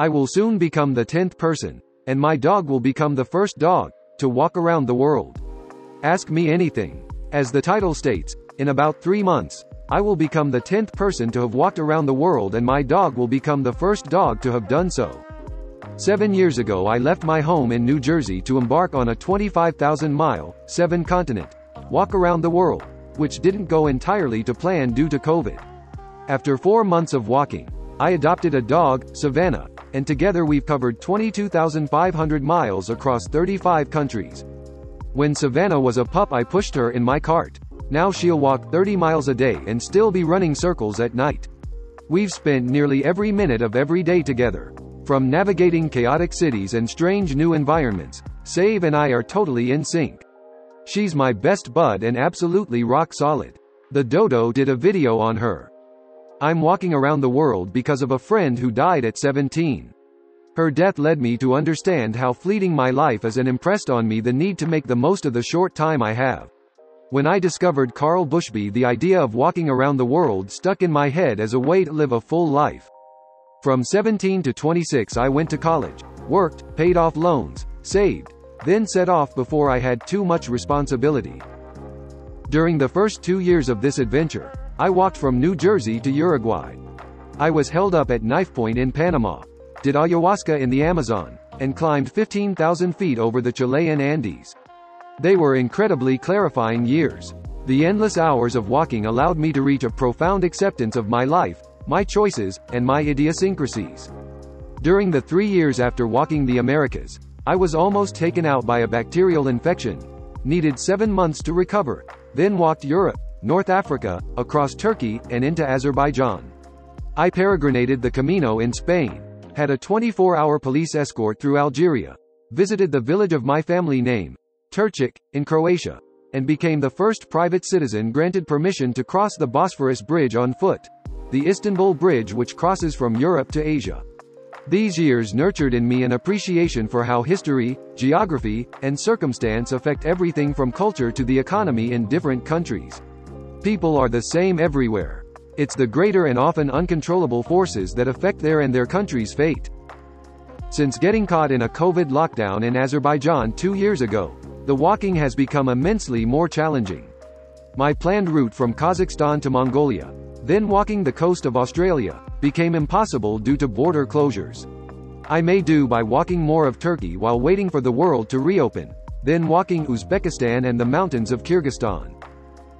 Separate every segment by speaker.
Speaker 1: I will soon become the 10th person, and my dog will become the first dog to walk around the world. Ask me anything. As the title states, in about three months, I will become the 10th person to have walked around the world and my dog will become the first dog to have done so. Seven years ago I left my home in New Jersey to embark on a 25,000 mile, seven continent, walk around the world, which didn't go entirely to plan due to COVID. After four months of walking, I adopted a dog, Savannah, and together we've covered 22,500 miles across 35 countries. When Savannah was a pup I pushed her in my cart. Now she'll walk 30 miles a day and still be running circles at night. We've spent nearly every minute of every day together. From navigating chaotic cities and strange new environments, Save and I are totally in sync. She's my best bud and absolutely rock solid. The dodo did a video on her. I'm walking around the world because of a friend who died at 17. Her death led me to understand how fleeting my life is and impressed on me the need to make the most of the short time I have. When I discovered Karl Bushby the idea of walking around the world stuck in my head as a way to live a full life. From 17 to 26 I went to college, worked, paid off loans, saved, then set off before I had too much responsibility. During the first two years of this adventure, I walked from New Jersey to Uruguay. I was held up at knife point in Panama, did ayahuasca in the Amazon, and climbed 15,000 feet over the Chilean Andes. They were incredibly clarifying years. The endless hours of walking allowed me to reach a profound acceptance of my life, my choices, and my idiosyncrasies. During the three years after walking the Americas, I was almost taken out by a bacterial infection, needed seven months to recover, then walked Europe, North Africa, across Turkey, and into Azerbaijan. I peregrinated the Camino in Spain, had a 24-hour police escort through Algeria, visited the village of my family name, Turcic, in Croatia, and became the first private citizen granted permission to cross the Bosphorus Bridge on foot the Istanbul Bridge which crosses from Europe to Asia. These years nurtured in me an appreciation for how history, geography, and circumstance affect everything from culture to the economy in different countries. People are the same everywhere. It's the greater and often uncontrollable forces that affect their and their country's fate. Since getting caught in a COVID lockdown in Azerbaijan two years ago, the walking has become immensely more challenging. My planned route from Kazakhstan to Mongolia, then walking the coast of Australia, became impossible due to border closures. I may do by walking more of Turkey while waiting for the world to reopen, then walking Uzbekistan and the mountains of Kyrgyzstan.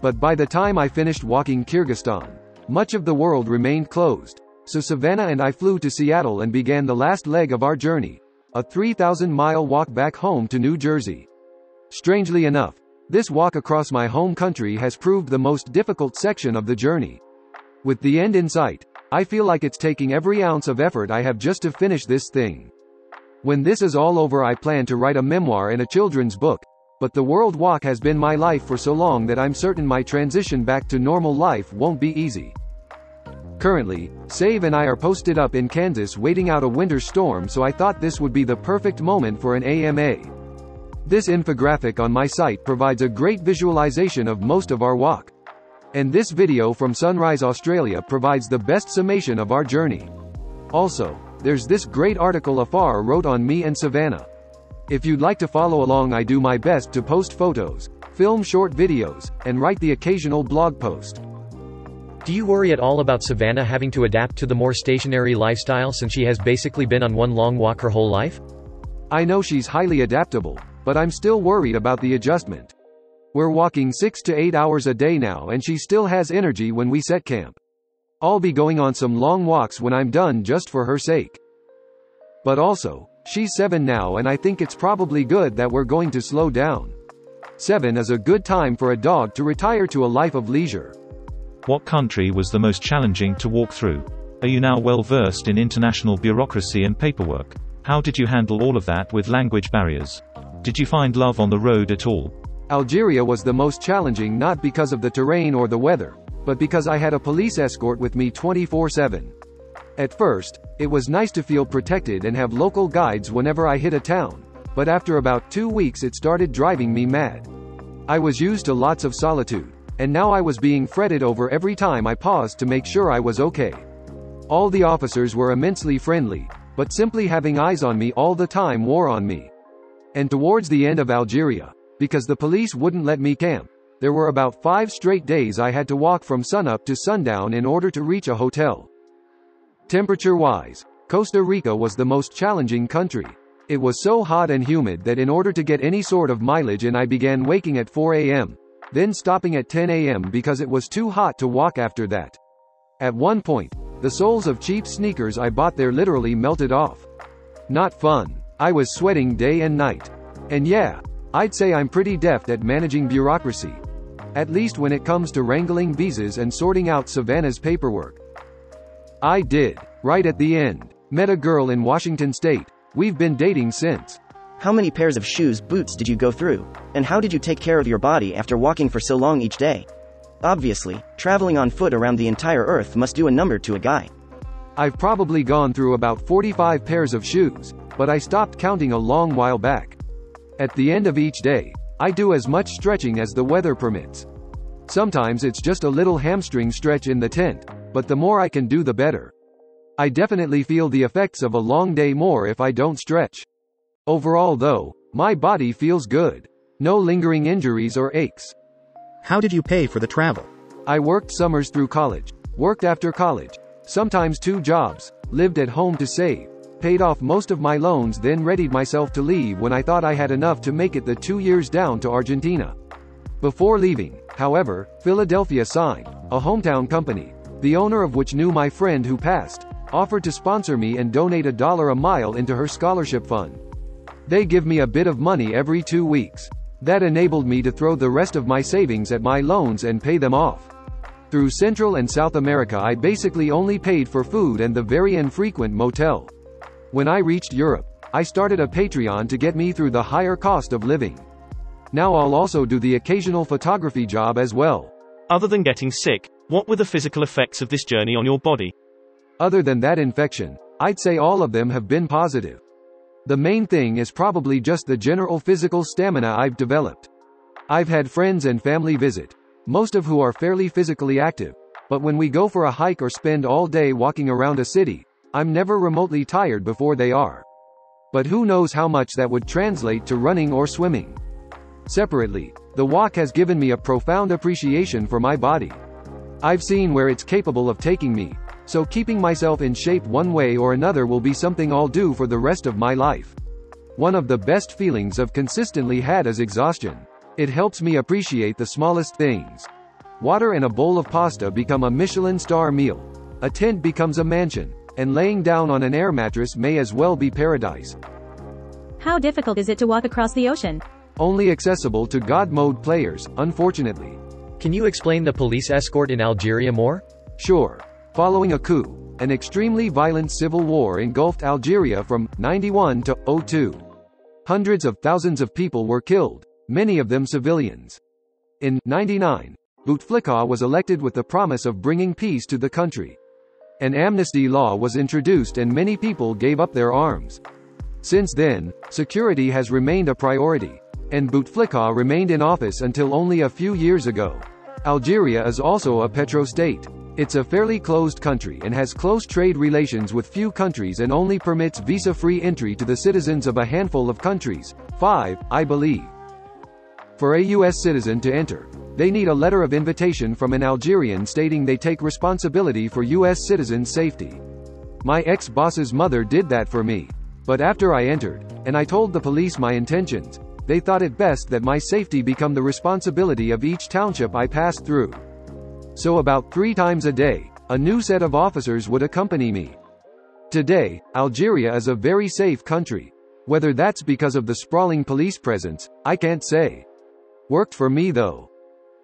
Speaker 1: But by the time I finished walking Kyrgyzstan, much of the world remained closed, so Savannah and I flew to Seattle and began the last leg of our journey, a 3,000 mile walk back home to New Jersey. Strangely enough, this walk across my home country has proved the most difficult section of the journey. With the end in sight, I feel like it's taking every ounce of effort I have just to finish this thing. When this is all over I plan to write a memoir and a children's book, but the world walk has been my life for so long that I'm certain my transition back to normal life won't be easy. Currently, Save and I are posted up in Kansas waiting out a winter storm so I thought this would be the perfect moment for an AMA. This infographic on my site provides a great visualization of most of our walk. And this video from Sunrise Australia provides the best summation of our journey. Also, there's this great article Afar wrote on me and Savannah. If you'd like to follow along I do my best to post photos, film short videos, and write the occasional blog post.
Speaker 2: Do you worry at all about Savannah having to adapt to the more stationary lifestyle since she has basically been on one long walk her whole life?
Speaker 1: I know she's highly adaptable, but I'm still worried about the adjustment. We're walking 6 to 8 hours a day now and she still has energy when we set camp. I'll be going on some long walks when I'm done just for her sake. But also, she's 7 now and I think it's probably good that we're going to slow down. 7 is a good time for a dog to retire to a life of leisure.
Speaker 3: What country was the most challenging to walk through? Are you now well versed in international bureaucracy and paperwork? How did you handle all of that with language barriers? Did you find love on the road at all?
Speaker 1: Algeria was the most challenging not because of the terrain or the weather, but because I had a police escort with me 24-7. At first, it was nice to feel protected and have local guides whenever I hit a town, but after about two weeks it started driving me mad. I was used to lots of solitude, and now I was being fretted over every time I paused to make sure I was okay. All the officers were immensely friendly, but simply having eyes on me all the time wore on me. And towards the end of Algeria, because the police wouldn't let me camp, there were about five straight days I had to walk from sunup to sundown in order to reach a hotel. Temperature-wise, Costa Rica was the most challenging country. It was so hot and humid that in order to get any sort of mileage in I began waking at 4 a.m., then stopping at 10 a.m. because it was too hot to walk after that. At one point, the soles of cheap sneakers I bought there literally melted off. Not fun. I was sweating day and night. And yeah, I'd say I'm pretty deft at managing bureaucracy. At least when it comes to wrangling visas and sorting out Savannah's paperwork. I did. Right at the end. Met a girl in Washington State. We've been dating since.
Speaker 4: How many pairs of shoes, boots did you go through? And how did you take care of your body after walking for so long each day? Obviously, traveling on foot around the entire earth must do a number to a guy.
Speaker 1: I've probably gone through about 45 pairs of shoes, but I stopped counting a long while back. At the end of each day, I do as much stretching as the weather permits. Sometimes it's just a little hamstring stretch in the tent, but the more I can do the better. I definitely feel the effects of a long day more if I don't stretch. Overall though, my body feels good. No lingering injuries or aches.
Speaker 5: How did you pay for the travel?
Speaker 1: I worked summers through college, worked after college, sometimes two jobs, lived at home to save, paid off most of my loans then readied myself to leave when I thought I had enough to make it the two years down to Argentina. Before leaving, however, Philadelphia Sign, a hometown company, the owner of which knew my friend who passed, offered to sponsor me and donate a dollar a mile into her scholarship fund. They give me a bit of money every two weeks. That enabled me to throw the rest of my savings at my loans and pay them off. Through Central and South America I basically only paid for food and the very infrequent motel. When I reached Europe, I started a Patreon to get me through the higher cost of living. Now I'll also do the occasional photography job as well.
Speaker 6: Other than getting sick, what were the physical effects of this journey on your body?
Speaker 1: Other than that infection, I'd say all of them have been positive. The main thing is probably just the general physical stamina I've developed. I've had friends and family visit, most of who are fairly physically active, but when we go for a hike or spend all day walking around a city, I'm never remotely tired before they are. But who knows how much that would translate to running or swimming. Separately, the walk has given me a profound appreciation for my body. I've seen where it's capable of taking me, so keeping myself in shape one way or another will be something I'll do for the rest of my life. One of the best feelings I've consistently had is exhaustion. It helps me appreciate the smallest things. Water and a bowl of pasta become a Michelin star meal. A tent becomes a mansion, and laying down on an air mattress may as well be paradise.
Speaker 7: How difficult is it to walk across the ocean?
Speaker 1: Only accessible to God mode players, unfortunately.
Speaker 2: Can you explain the police escort in Algeria more?
Speaker 1: Sure. Following a coup, an extremely violent civil war engulfed Algeria from 91 to 02. Hundreds of thousands of people were killed, many of them civilians. In 99, Bouteflika was elected with the promise of bringing peace to the country. An amnesty law was introduced and many people gave up their arms. Since then, security has remained a priority, and Bouteflika remained in office until only a few years ago. Algeria is also a petrostate. It's a fairly closed country and has close trade relations with few countries and only permits visa-free entry to the citizens of a handful of countries. 5, I believe. For a U.S. citizen to enter, they need a letter of invitation from an Algerian stating they take responsibility for U.S. citizens' safety. My ex-boss's mother did that for me. But after I entered, and I told the police my intentions, they thought it best that my safety become the responsibility of each township I passed through. So about three times a day, a new set of officers would accompany me. Today, Algeria is a very safe country. Whether that's because of the sprawling police presence, I can't say. Worked for me though.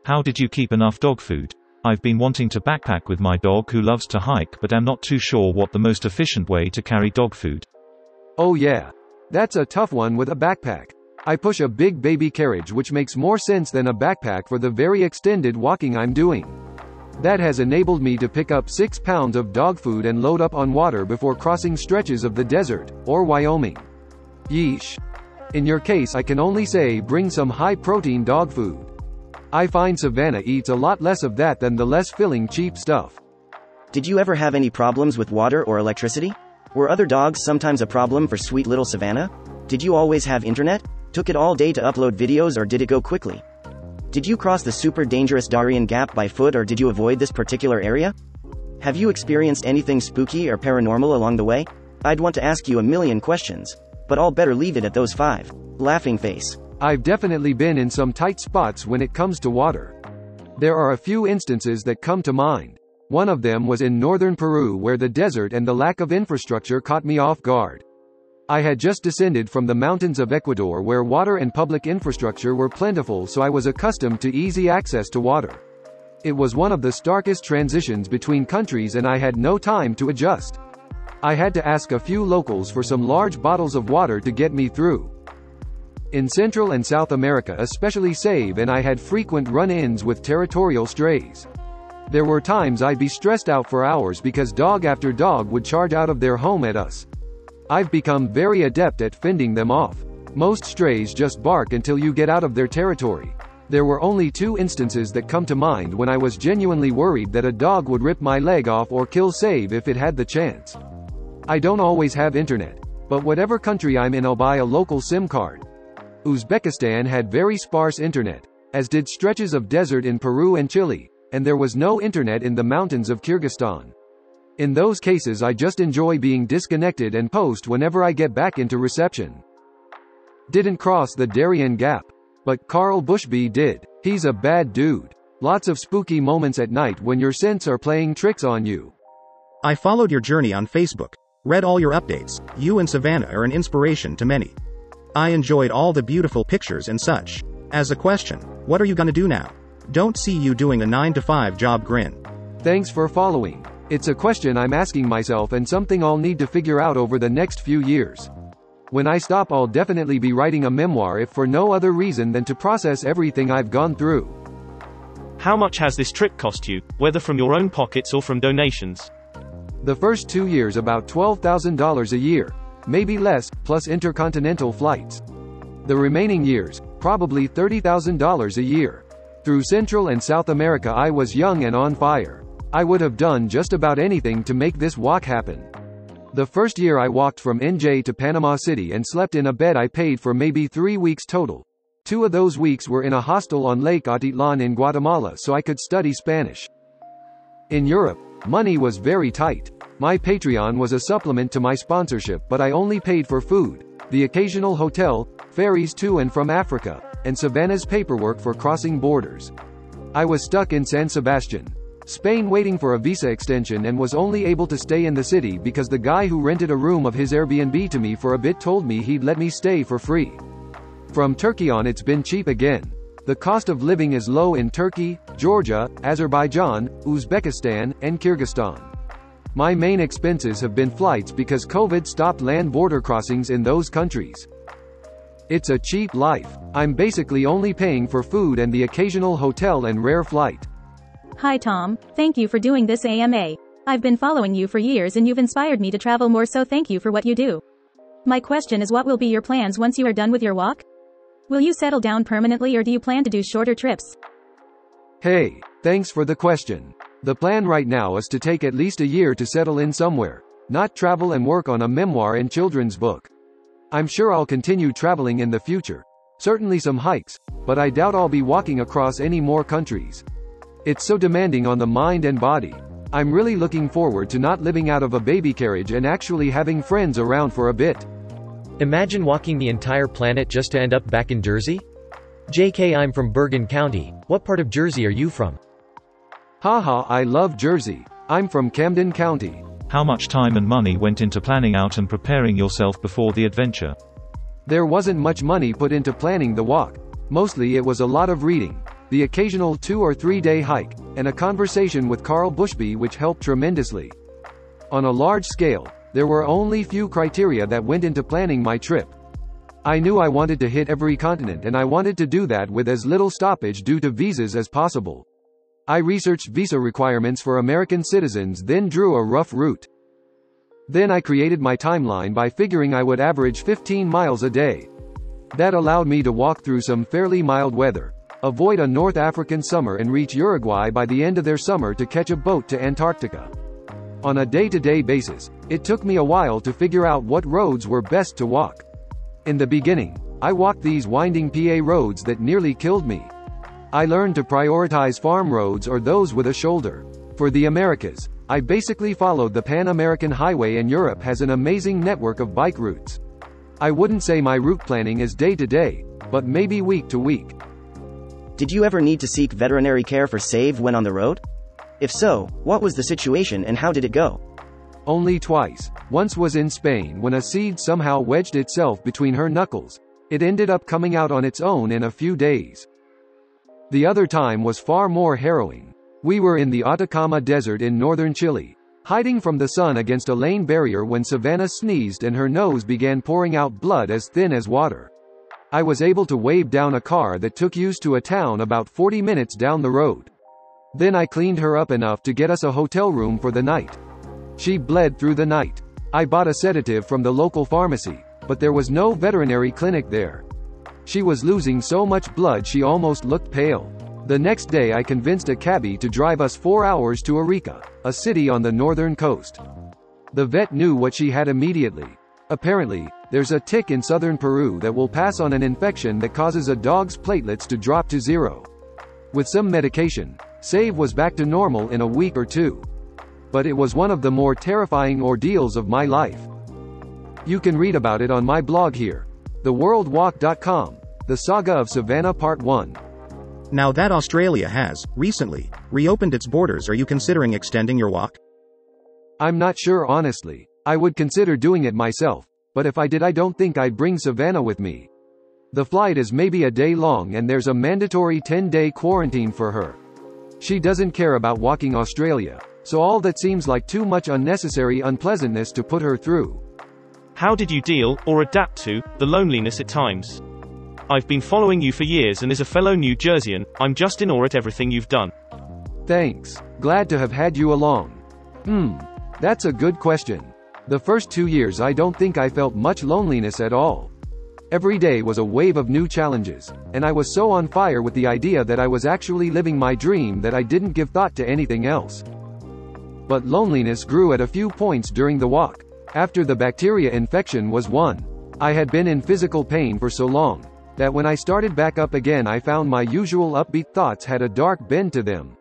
Speaker 3: How did you keep enough dog food? I've been wanting to backpack with my dog who loves to hike but am not too sure what the most efficient way to carry dog food.
Speaker 1: Oh yeah. That's a tough one with a backpack. I push a big baby carriage which makes more sense than a backpack for the very extended walking I'm doing. That has enabled me to pick up 6 pounds of dog food and load up on water before crossing stretches of the desert, or Wyoming. Yeesh. In your case I can only say bring some high-protein dog food. I find Savannah eats a lot less of that than the less filling cheap stuff.
Speaker 4: Did you ever have any problems with water or electricity? Were other dogs sometimes a problem for sweet little Savannah? Did you always have internet? Took it all day to upload videos or did it go quickly? Did you cross the super dangerous Darien Gap by foot or did you avoid this particular area? Have you experienced anything spooky or paranormal along the way? I'd want to ask you a million questions. But I'll better leave it at those five. Laughing face.
Speaker 1: I've definitely been in some tight spots when it comes to water. There are a few instances that come to mind. One of them was in northern Peru where the desert and the lack of infrastructure caught me off guard. I had just descended from the mountains of Ecuador where water and public infrastructure were plentiful so I was accustomed to easy access to water. It was one of the starkest transitions between countries and I had no time to adjust. I had to ask a few locals for some large bottles of water to get me through. In Central and South America especially Save and I had frequent run-ins with territorial strays. There were times I'd be stressed out for hours because dog after dog would charge out of their home at us. I've become very adept at fending them off. Most strays just bark until you get out of their territory. There were only two instances that come to mind when I was genuinely worried that a dog would rip my leg off or kill Save if it had the chance. I don't always have internet, but whatever country I'm in I'll buy a local SIM card. Uzbekistan had very sparse internet, as did stretches of desert in Peru and Chile, and there was no internet in the mountains of Kyrgyzstan. In those cases I just enjoy being disconnected and post whenever I get back into reception. Didn't cross the Darien Gap. But Karl Bushby did. He's a bad dude. Lots of spooky moments at night when your scents are playing tricks on you.
Speaker 5: I followed your journey on Facebook. Read all your updates. You and Savannah are an inspiration to many. I enjoyed all the beautiful pictures and such. As a question, what are you gonna do now? Don't see you doing a 9 to 5 job grin.
Speaker 1: Thanks for following. It's a question I'm asking myself and something I'll need to figure out over the next few years. When I stop I'll definitely be writing a memoir if for no other reason than to process everything I've gone through.
Speaker 6: How much has this trip cost you, whether from your own pockets or from donations?
Speaker 1: The first two years about $12,000 a year, maybe less, plus intercontinental flights. The remaining years, probably $30,000 a year. Through Central and South America I was young and on fire. I would have done just about anything to make this walk happen. The first year I walked from NJ to Panama City and slept in a bed I paid for maybe three weeks total. Two of those weeks were in a hostel on Lake Atitlan in Guatemala so I could study Spanish. In Europe, money was very tight. My Patreon was a supplement to my sponsorship but I only paid for food, the occasional hotel, ferries to and from Africa, and Savannah's paperwork for crossing borders. I was stuck in San Sebastian, Spain waiting for a visa extension and was only able to stay in the city because the guy who rented a room of his Airbnb to me for a bit told me he'd let me stay for free. From Turkey on it's been cheap again. The cost of living is low in Turkey, Georgia, Azerbaijan, Uzbekistan, and Kyrgyzstan. My main expenses have been flights because COVID stopped land border crossings in those countries. It's a cheap life. I'm basically only paying for food and the occasional hotel and rare flight.
Speaker 7: Hi Tom, thank you for doing this AMA. I've been following you for years and you've inspired me to travel more so thank you for what you do. My question is what will be your plans once you are done with your walk? Will you settle down permanently or do you plan to do shorter trips?
Speaker 1: Hey, thanks for the question. The plan right now is to take at least a year to settle in somewhere, not travel and work on a memoir and children's book. I'm sure I'll continue traveling in the future. Certainly some hikes, but I doubt I'll be walking across any more countries. It's so demanding on the mind and body. I'm really looking forward to not living out of a baby carriage and actually having friends around for a bit.
Speaker 2: Imagine walking the entire planet just to end up back in Jersey? JK I'm from Bergen County. What part of Jersey are you from?
Speaker 1: Haha I love Jersey. I'm from Camden County.
Speaker 3: How much time and money went into planning out and preparing yourself before the adventure?
Speaker 1: There wasn't much money put into planning the walk. Mostly it was a lot of reading, the occasional two or three day hike, and a conversation with Karl Bushby which helped tremendously. On a large scale, there were only few criteria that went into planning my trip. I knew I wanted to hit every continent and I wanted to do that with as little stoppage due to visas as possible. I researched visa requirements for American citizens then drew a rough route. Then I created my timeline by figuring I would average 15 miles a day. That allowed me to walk through some fairly mild weather, avoid a North African summer and reach Uruguay by the end of their summer to catch a boat to Antarctica. On a day-to-day basis, It took me a while to figure out what roads were best to walk. In the beginning, I walked these winding PA roads that nearly killed me. I learned to prioritize farm roads or those with a shoulder. For the Americas, I basically followed the Pan American Highway and Europe has an amazing network of bike routes. I wouldn't say my route planning is day to day, but maybe week to week.
Speaker 4: Did you ever need to seek veterinary care for Save when on the road? If so, what was the situation and how did it go?
Speaker 1: Only twice. Once was in Spain when a seed somehow wedged itself between her knuckles. It ended up coming out on its own in a few days. The other time was far more harrowing. We were in the Atacama Desert in northern Chile, hiding from the sun against a lane barrier when Savannah sneezed and her nose began pouring out blood as thin as water. I was able to wave down a car that took us to a town about 40 minutes down the road. Then I cleaned her up enough to get us a hotel room for the night. She bled through the night. I bought a sedative from the local pharmacy, but there was no veterinary clinic there. She was losing so much blood she almost looked pale. The next day I convinced a cabbie to drive us four hours to Arica, a city on the northern coast. The vet knew what she had immediately. Apparently, there's a tick in southern Peru that will pass on an infection that causes a dog's platelets to drop to zero. With some medication, Save was back to normal in a week or two. But it was one of the more terrifying ordeals of my life. You can read about it on my blog here. TheWorldWalk.com. The Saga of Savannah Part 1.
Speaker 5: Now that Australia has, recently, reopened its borders, are you considering extending your walk?
Speaker 1: I'm not sure honestly. I would consider doing it myself, but if I did I don't think I'd bring Savannah with me. The flight is maybe a day long and there's a mandatory 10-day quarantine for her. She doesn't care about walking Australia, so all that seems like too much unnecessary unpleasantness to put her through.
Speaker 6: How did you deal, or adapt to, the loneliness at times? I've been following you for years and as a fellow New Jerseyan, I'm just in awe at everything you've done.
Speaker 1: Thanks. Glad to have had you along. Hmm. That's a good question. The first two years I don't think I felt much loneliness at all. Every day was a wave of new challenges, and I was so on fire with the idea that I was actually living my dream that I didn't give thought to anything else. But loneliness grew at a few points during the walk. After the bacteria infection was one. I had been in physical pain for so long, that when I started back up again I found my usual upbeat thoughts had a dark bend to them.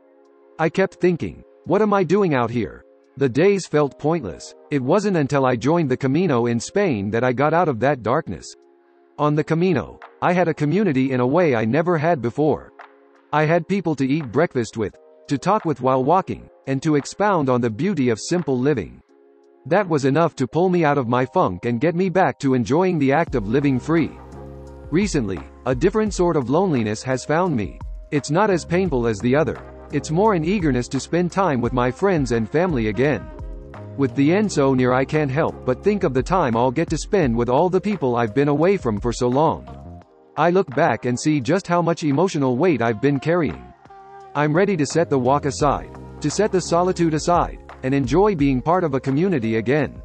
Speaker 1: I kept thinking, what am I doing out here? The days felt pointless. It wasn't until I joined the Camino in Spain that I got out of that darkness. On the Camino, I had a community in a way I never had before. I had people to eat breakfast with, to talk with while walking, and to expound on the beauty of simple living. That was enough to pull me out of my funk and get me back to enjoying the act of living free. Recently, a different sort of loneliness has found me. It's not as painful as the other. It's more an eagerness to spend time with my friends and family again. With the end so near I can't help but think of the time I'll get to spend with all the people I've been away from for so long. I look back and see just how much emotional weight I've been carrying. I'm ready to set the walk aside, to set the solitude aside, and enjoy being part of a community again.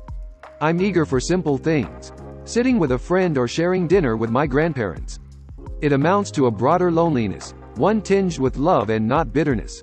Speaker 1: I'm eager for simple things. Sitting with a friend or sharing dinner with my grandparents. It amounts to a broader loneliness, one tinged with love and not bitterness.